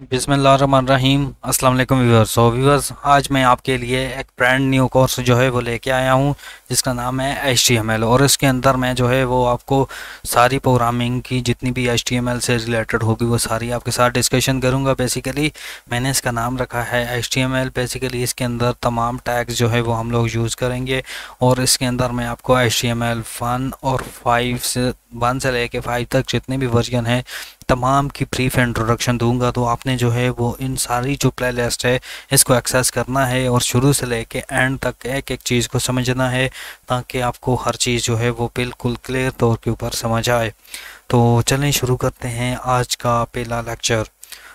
बिसमीम अस्सलाम व्यूवर्स सो व्यूवर्स आज मैं आपके लिए एक ब्रांड न्यू कोर्स जो है वो लेके आया हूँ, जिसका नाम है एच टी एम एल और इसके अंदर मैं जो है वो आपको सारी प्रोग्रामिंग की, जितनी भी एच टी एम एल से रिलेटेड होगी, वो सारी आपके साथ डिस्कशन करूँगा। बेसिकली मैंने इसका नाम रखा है H T M L basically इसके अंदर तमाम टैग्स जो है वो हम लोग यूज़ करेंगे। और इसके अंदर मैं आपको H T M L one और फाइव से, वन से लेके फाइव तक जितने भी वर्जन है, तमाम की ब्रीफ इंट्रोडक्शन दूँगा। तो आपने जो है वो इन सारी जो प्ले लिस्ट है, इसको एक्सेस करना है और शुरू से लेके एंड तक एक एक चीज़ को समझना है ताकि आपको हर चीज़ जो है वो बिल्कुल क्लियर तौर के ऊपर समझ आए। तो चलें शुरू करते हैं आज का पहला लेक्चर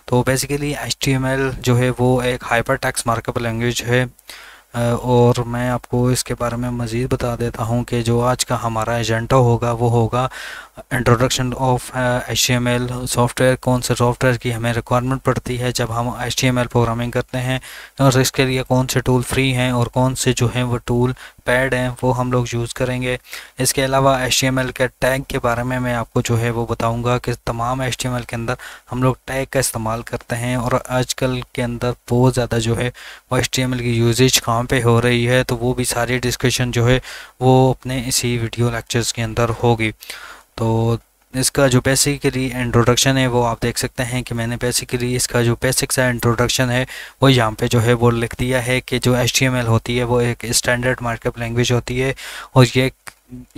तो बेसिकली HTML जो है वो एक हाइपर टैक्स मार्केबल लैंग्वेज है और मैं आपको इसके बारे में मज़ीद बता देता हूँ कि जो आज का हमारा एजेंडा होगा, वो होगा इंट्रोडक्शन ऑफ़ एच सॉफ्टवेयर कौन से सॉफ्टवेयर की हमें रिक्वायरमेंट पड़ती है जब हम एचटीएमएल प्रोग्रामिंग करते हैं, और इसके लिए कौन से टूल फ्री हैं, और कौन से जो हैं वो टूल पैड हैं, वो हम लोग यूज़ करेंगे। इसके अलावा एचटीएमएल के टैग के बारे में मैं आपको जो है वो बताऊँगा कि तमाम एचटीएमएल के अंदर हम लोग टैग का इस्तेमाल करते हैं, और आजकल के अंदर बहुत ज़्यादा जो है वो HTML की यूजेज कहाँ पर हो रही है तो वो भी सारी डिस्कशन जो है वो अपने इसी वीडियो लेक्चर्स के अंदर होगी। तो इसका जो बेसिकली इंट्रोडक्शन है, वो आप देख सकते हैं कि मैंने बेसिकली इसका जो बेसिक सा इंट्रोडक्शन है, वो यहाँ पे जो है वो लिख दिया है कि जो एच होती है, वो एक स्टैंडर्ड मार्कअप लैंग्वेज होती है और ये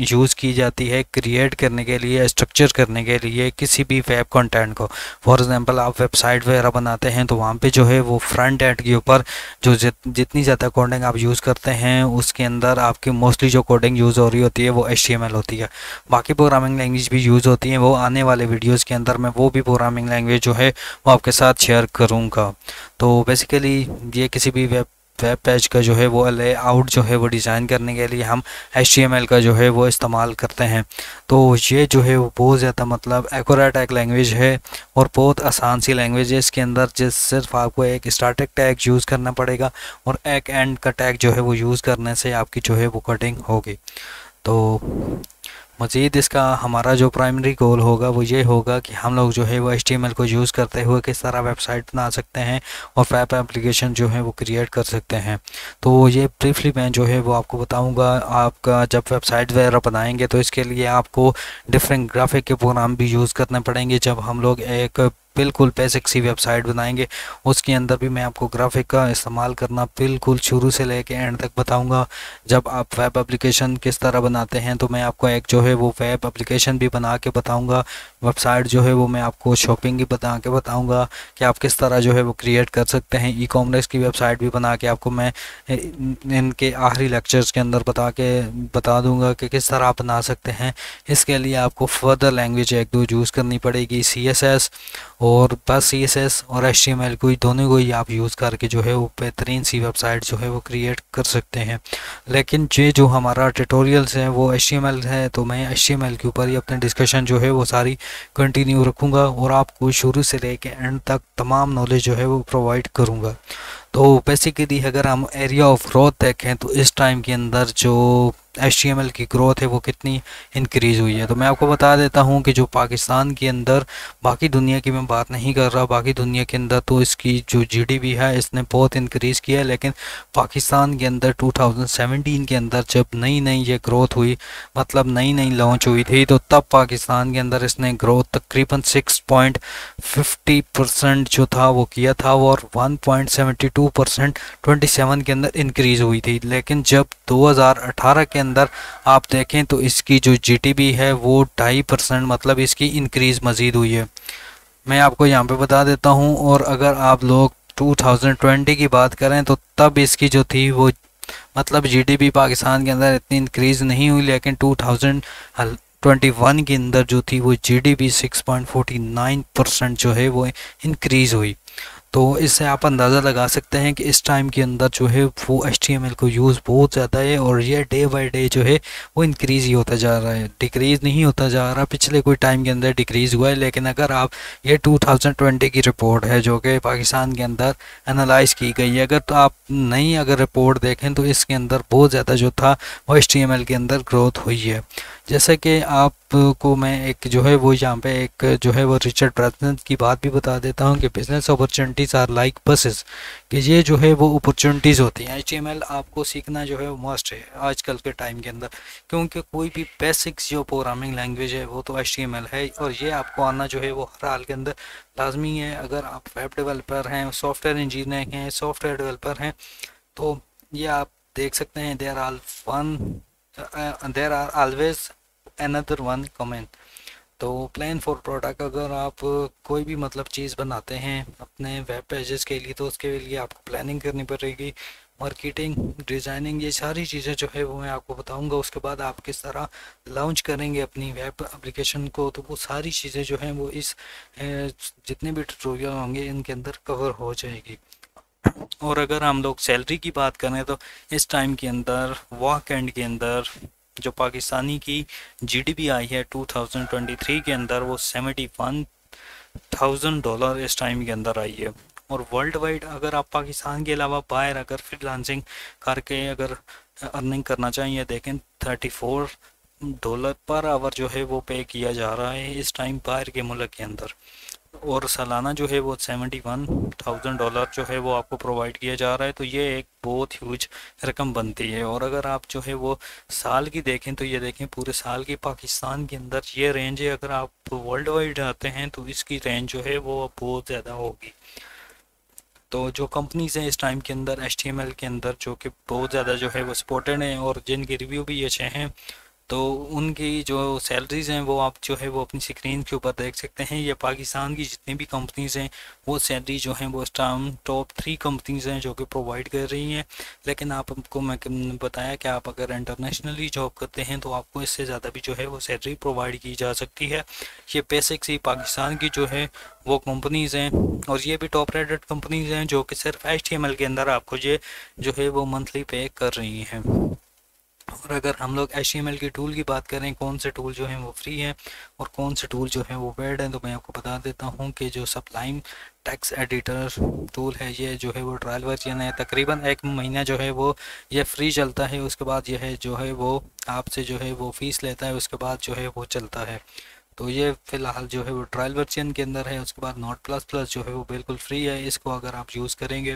यूज़ की जाती है क्रिएट करने के लिए स्ट्रक्चर करने के लिए किसी भी वेब कंटेंट को। फॉर एग्ज़ाम्पल आप वेबसाइट वगैरह बनाते हैं तो वहाँ पे जो है वो फ्रंट एंड के ऊपर जो जित, जितनी ज़्यादा कोडिंग आप यूज़ करते हैं उसके अंदर आपकी मोस्टली जो कोडिंग यूज़ हो रही होती है वो एच होती है। बाकी प्रोग्रामिंग लैंग्वेज भी यूज़ होती हैं वो आने वाले वीडियोज़ के अंदर मैं वो भी प्रोग्रामिंग लैंग्वेज जो है वो आपके साथ शेयर करूँगा। तो बेसिकली ये किसी भी वेब वेब पेज का जो है वो लेआउट जो है वो डिज़ाइन करने के लिए हम एच का जो है वो इस्तेमाल करते हैं। तो ये जो है वो बहुत ज़्यादा मतलब एक्यूरेट एक लैंग्वेज है और बहुत आसान सी लैंग्वेज है। इसके अंदर जिस सिर्फ़ आपको एक स्टार्टिक टैग यूज़ करना पड़ेगा और एक एंड का टैग जो है वो यूज़ करने से आपकी जो है वो कटिंग होगी। तो मज़ीद इसका हमारा जो प्राइमरी गोल होगा, वो ये होगा कि हम लोग जो है वो एच को यूज़ करते हुए किस तरह वेबसाइट बना सकते हैं और वेब एप्लीकेशन जो है वो क्रिएट कर सकते हैं। तो ये ब्रीफली मैं जो है वो आपको बताऊँगा, आपका जब वेबसाइट वगैरह बनाएँगे तो इसके लिए आपको डिफरेंट ग्राफिक के प्रोग्राम भी यूज़ करने पड़ेंगे। जब हम लोग एक बिल्कुल बेसिक सी वेबसाइट बनाएँगे, उसके अंदर भी मैं आपको ग्राफिक का इस्तेमाल करना बिल्कुल शुरू से लेके एंड तक बताऊँगा। जब आप वेब एप्लीकेशन किस तरह बनाते हैं तो मैं आपको एक जो है वो वेब एप्लीकेशन भी बना के बताऊँगा। वेबसाइट जो है वो मैं आपको शॉपिंग की बता के बताऊँगा कि आप किस तरह जो है वो क्रिएट कर सकते हैं। ई कॉमर्स की वेबसाइट भी बना के आपको मैं इनके आखिरी लेक्चर्स के अंदर बता के, बता दूँगा कि किस तरह आप बना सकते हैं। इसके लिए आपको फर्दर लैंग्वेज एक दो यूज़ करनी पड़ेगी। सीएसएस और बस सी एस एस और एच टी एम एल को दोनों को ही आप यूज़ करके जो है वो बेहतरीन सी वेबसाइट जो है वो क्रिएट कर सकते हैं। लेकिन ये जो हमारा ट्यूटोरियल्स है, वो एच टी एम एल है तो मैं एच टी एम एल के ऊपर ही अपने डिस्कशन जो है वो सारी कंटिन्यू रखूँगा और आपको शुरू से लेके एंड तक तमाम नॉलेज जो है वो प्रोवाइड करूँगा। तो बेसिकली अगर हम एरिया ऑफ़ ग्रोथ देखें तो इस टाइम के अंदर जो एच की ग्रोथ है वो कितनी इंक्रीज़ हुई है। तो मैं आपको बता देता हूँ कि जो पाकिस्तान के अंदर बाकी दुनिया की मैं बात नहीं कर रहा, बाकी दुनिया के अंदर तो इसकी जो जीडीपी है इसने बहुत इंक्रीज़ किया है, लेकिन पाकिस्तान के अंदर 2017 के अंदर जब नई नई ये ग्रोथ हुई मतलब नई नई लॉन्च हुई थी तो तब पाकिस्तान के अंदर इसने ग्रोथ तकरीबन सिक्स जो था वो किया था और one two percent twenty seven के अंदर इंक्रीज़ हुई थी। लेकिन जब दो हज़ार अठारह के अंदर आप देखें तो इसकी जो जीटीबी है वो ढाई परसेंट मतलब इसकी इंक्रीज़ मज़ीद हुई है। मैं आपको यहाँ पे बता देता हूँ और अगर आप लोग 2020 की बात करें तो तब इसकी जो थी वो मतलब जीडीपी पाकिस्तान के अंदर इतनी इंक्रीज़ नहीं हुई, लेकिन 2021 के अंदर जो थी वो जीडीपी 6.49 परसेंट जो है वो इंक्रीज़ हुई। तो इससे आप अंदाज़ा लगा सकते हैं कि इस टाइम के अंदर जो है वो एचटीएमएल को यूज़ बहुत ज़्यादा है और ये डे बाई डे जो है वो इंक्रीज़ ही होता जा रहा है। डिक्रीज़ नहीं होता जा रहा। पिछले कोई टाइम के अंदर डिक्रीज़ हुआ है, लेकिन अगर आप ये 2020 की रिपोर्ट है जो कि पाकिस्तान के अंदर एनालाइज की गई है, अगर तो आप नई अगर रिपोर्ट देखें तो इसके अंदर बहुत ज़्यादा जो था वो एचटीएमएल के अंदर ग्रोथ हुई है। जैसे कि आपको मैं एक जो है वो यहाँ पे एक जो है वो रिचर्ड ब्रैसन की बात भी बता देता हूँ कि business opportunities are like buses कि ये जो है वो अपॉर्चुनिटीज़ होती हैं। एच आपको सीखना जो है वो मस्ट है आजकल के टाइम के अंदर, क्योंकि कोई भी बेसिक्स जो प्रोग्रामिंग लैंग्वेज है वो तो एचटीएमएल है और ये आपको आना जो है वो हर हाल के अंदर लाजमी है। अगर आप वेब डेवलपर हैं सॉफ्टवेयर इंजीनियर हैं सॉफ्टवेयर डेवलपर हैं तो ये आप देख सकते हैं there all one there are always another one comment तो प्लान फॉर प्रोडक्ट अगर आप कोई भी मतलब चीज़ बनाते हैं, अपने वेब पेजेस के लिए तो उसके लिए आपको प्लानिंग करनी पड़ेगी। मार्केटिंग डिज़ाइनिंग ये सारी चीज़ें जो है वो मैं आपको बताऊँगा। उसके बाद आप किस तरह लॉन्च करेंगे अपनी वेब एप्लीकेशन को तो वो सारी चीज़ें जो हैं वो इस जितने भी ट्यूटोरियल होंगे, इनके अंदर कवर हो जाएगी। और अगर हम लोग सैलरी की बात करें तो इस टाइम के अंदर वॉक एंड के अंदर, जो पाकिस्तानी की जीडीपी आई है 2023 के अंदर, वो सेवेंटी वन थाउज़ेंड डॉलर इस टाइम के अंदर आई है। और वर्ल्ड वाइड अगर आप पाकिस्तान के अलावा बाहर अगर फ्रीलांसिंग करके अगर अर्निंग करना चाहिए देखें thirty four dollar per hour जो है वो पे किया जा रहा है इस टाइम बाहर के मुल्क के अंदर। और सालाना जो है वो सेवेंटी वन थाउज़ेंड डॉलर जो है वो आपको प्रोवाइड किया जा रहा है तो ये एक बहुत ह्यूज रकम बनती है। और अगर आप जो है वो साल की देखें तो ये देखें पूरे साल की पाकिस्तान के अंदर ये रेंज है, अगर आप वर्ल्ड वाइड आते हैं तो इसकी रेंज जो है वो बहुत ज़्यादा होगी। तो जो कंपनीज़ हैं इस टाइम के अंदर एचटीएमएल के अंदर, जो कि बहुत ज़्यादा जो है वो सपोर्टेड हैं, और जिनके रिव्यू भी अच्छे हैं तो उनकी जो सैलरीज़ हैं, वो आप जो है, वो अपनी स्क्रीन के ऊपर देख सकते हैं। ये पाकिस्तान की जितनी भी कंपनीज़ हैं, वो सैलरी जो हैं, वो टॉप थ्री कंपनीज़ हैं जो कि प्रोवाइड कर रही हैं। लेकिन आपको मैं बताया कि आप अगर इंटरनेशनली जॉब करते हैं तो आपको इससे ज़्यादा भी जो है, वो सैलरी प्रोवाइड की जा सकती है। ये बेसिक्स ही पाकिस्तान की जो है, वो कंपनीज़ हैं। और ये भी टॉप रेटेड कंपनीज़ हैं, जो कि सिर्फ़ एचटीएमएल के अंदर आपको ये जो है, वो मंथली पे कर रही हैं। और अगर हम लोग एच के टूल की बात करें, कौन से टूल जो हैं वो फ्री हैं और कौन से टूल जो हैं वो पेड हैं तो मैं आपको बता देता हूँ कि जो सप्लाइम टैक्स एडिटर टूल है, ये जो है वो ट्रायल वर्जन है। तकरीबन एक महीना जो है वो ये फ्री चलता है, उसके बाद यह जो है वो आपसे जो है वो फ़ीस लेता है, उसके बाद जो है वो चलता है। तो ये फ़िलहाल जो है वो ट्रायल वर्जन के अंदर है, उसके बाद नोट प्लस प्लस जो है वो बिल्कुल फ्री है। इसको अगर आप यूज़ करेंगे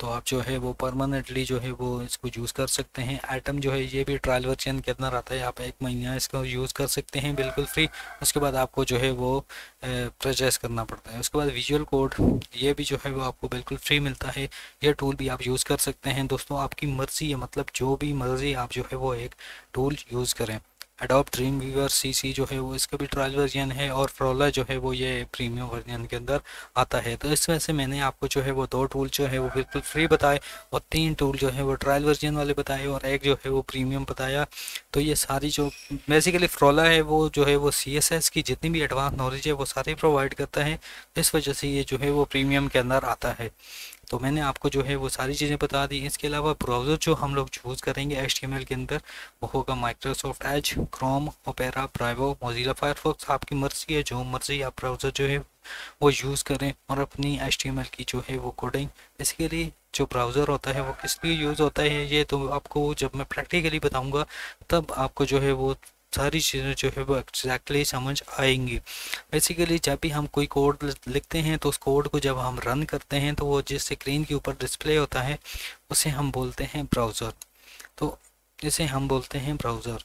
तो आप जो है वो परमानेंटली जो है वो इसको यूज़ कर सकते हैं। आइटम जो है ये भी ट्रायल वर्जन के अंदर आता है, आप एक महीना इसको यूज़ कर सकते हैं बिल्कुल फ्री उसके बाद आपको जो है वो परचेस करना पड़ता है। उसके बाद विजुअल कोड ये भी जो है वो आपको बिल्कुल फ्री मिलता है। ये टूल भी आप यूज़ कर सकते हैं। दोस्तों, आपकी मर्ज़ी है मतलब जो भी मर्ज़ी आप जो है वो एक टूल यूज़ करें। अडोप ड्रीम व्यूवर सी जो है वो इसका भी ट्रायल वर्जन है और फ्रोला जो है वो ये प्रीमियम वर्जन के अंदर आता है तो इस वजह से मैंने आपको जो है वो दो टूल जो है वो बिल्कुल फ्री बताए और तीन टूल जो है वो ट्रायल वर्जन वाले बताए और एक जो है वो प्रीमियम बताया तो ये सारी जो बेसिकली फ्रोला है वो जो है वो CSS की जितनी भी एडवांस नॉलेज है वो सारी प्रोवाइड करता है इस वजह से ये जो है वो प्रीमियम के अंदर आता है तो मैंने आपको जो है वो सारी चीज़ें बता दी इसके अलावा ब्राउज़र जो हम लोग चूज़ करेंगे एच के अंदर, वो होगा माइक्रोसॉफ्ट एज क्रोम ओपेरा ब्राइवो मोजिला फायरफॉक्स आपकी मर्ज़ी है, जो मर्ज़ी आप ब्राउज़र जो है वो यूज़ करें और अपनी एच की जो है वो कोडिंग बेसिकली जो ब्राउज़र होता है वो किस लिए यूज़ होता है ये तो आपको जब मैं प्रैक्टिकली बताऊँगा, तब आपको जो है वो सारी चीज़ें जो है वो एक्जैक्टली समझ आएँगी। बेसिकली जब भी हम कोई कोड लिखते हैं तो उस कोड को जब हम रन करते हैं तो वो जिस स्क्रीन के ऊपर डिस्प्ले होता है, उसे हम बोलते हैं ब्राउज़र तो इसे हम बोलते हैं ब्राउज़र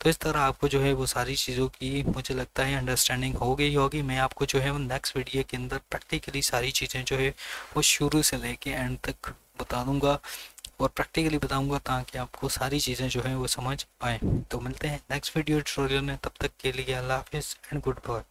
तो इस तरह आपको जो है वो सारी चीज़ों की मुझे लगता है अंडरस्टैंडिंग हो गई होगी। मैं आपको जो है वो नेक्स्ट वीडियो के अंदर प्रैक्टिकली सारी चीज़ें जो है वो शुरू से लेके एंड तक बता दूँगा और प्रैक्टिकली बताऊँगा ताकि आपको सारी चीज़ें जो हैं वो समझ पाएँ तो मिलते हैं नेक्स्ट वीडियो ट्यूटोरियल में, तब तक के लिए अल्लाह हाफिज़ एंड गुड बाय